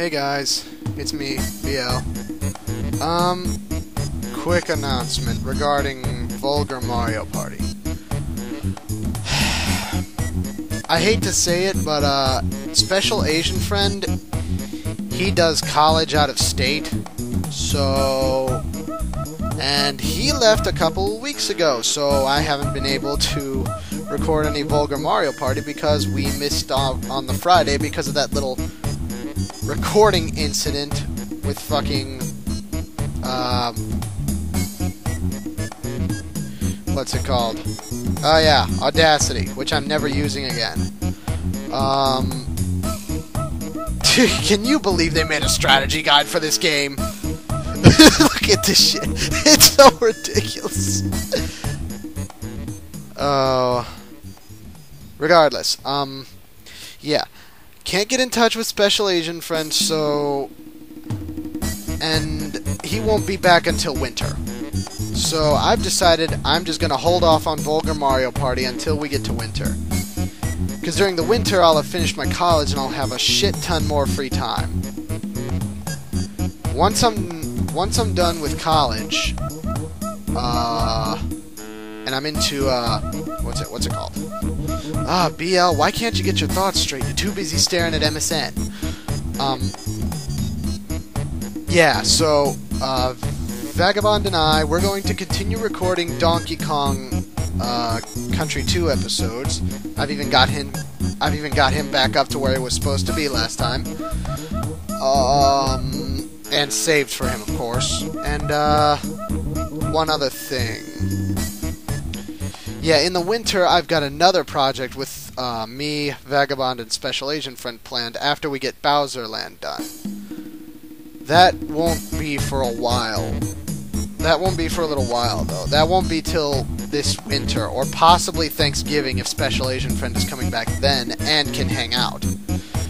Hey guys, it's me, BL. Um, quick announcement regarding Vulgar Mario Party. I hate to say it, but uh, Special Asian Friend, he does college out of state, so... And he left a couple weeks ago, so I haven't been able to record any Vulgar Mario Party because we missed on the Friday because of that little recording incident with fucking um, what's it called? Oh yeah, Audacity, which I'm never using again. Um, can you believe they made a strategy guide for this game? Look at this shit. It's so ridiculous. Oh. regardless, um, yeah. Can't get in touch with Special Asian Friend, so... And he won't be back until winter. So I've decided I'm just going to hold off on Vulgar Mario Party until we get to winter. Because during the winter I'll have finished my college and I'll have a shit ton more free time. Once I'm once I'm done with college, uh, and I'm into uh, what's it what's it called? Ah, BL, why can't you get your thoughts straight? You're too busy staring at MSN. Um, yeah, so, uh, Vagabond and I, we're going to continue recording Donkey Kong, uh, Country 2 episodes. I've even got him, I've even got him back up to where he was supposed to be last time. Um, and saved for him, of course. And, uh, one other thing. Yeah, in the winter, I've got another project with uh, me, Vagabond, and Special Asian Friend planned after we get Bowser Land done. That won't be for a while. That won't be for a little while, though. That won't be till this winter, or possibly Thanksgiving if Special Asian Friend is coming back then and can hang out.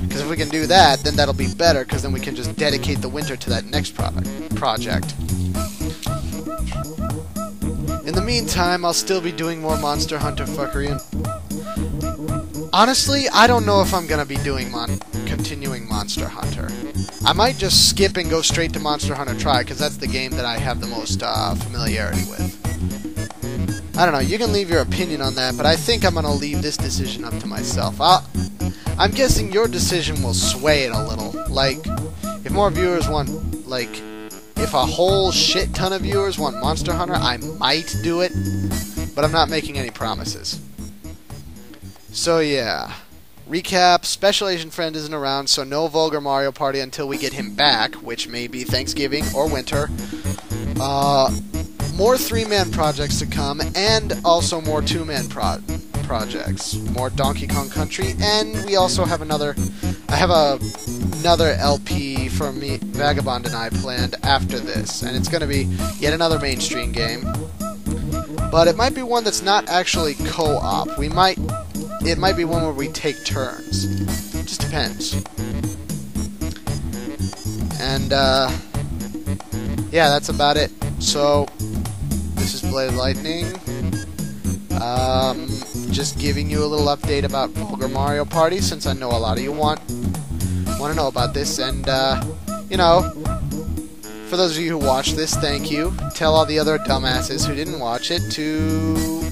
Because if we can do that, then that'll be better, because then we can just dedicate the winter to that next product, project. In the meantime, I'll still be doing more Monster Hunter fuckery. And honestly, I don't know if I'm gonna be doing mon continuing Monster Hunter. I might just skip and go straight to Monster Hunter Tri, because that's the game that I have the most uh, familiarity with. I don't know, you can leave your opinion on that, but I think I'm gonna leave this decision up to myself. I'll, I'm guessing your decision will sway it a little. Like, if more viewers want, like, if a whole shit ton of viewers want Monster Hunter, I might do it, but I'm not making any promises. So yeah. Recap, Special Asian Friend isn't around, so no Vulgar Mario Party until we get him back, which may be Thanksgiving or winter. Uh, more three-man projects to come, and also more two-man pro projects. More Donkey Kong Country, and we also have another... I have a another LP for me, Vagabond and I planned after this, and it's going to be yet another mainstream game. But it might be one that's not actually co-op. We might, it might be one where we take turns. It just depends. And uh, yeah, that's about it. So this is Bladed Lightning. Um, just giving you a little update about Vulgar Mario Party, since I know a lot of you want want to know about this, and, uh, you know, for those of you who watched this, thank you. Tell all the other dumbasses who didn't watch it to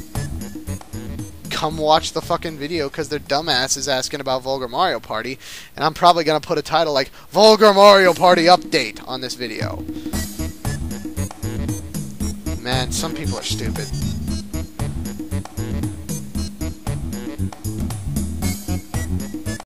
come watch the fucking video because they're dumbasses asking about Vulgar Mario Party, and I'm probably going to put a title like Vulgar Mario Party Update on this video. Man, some people are stupid.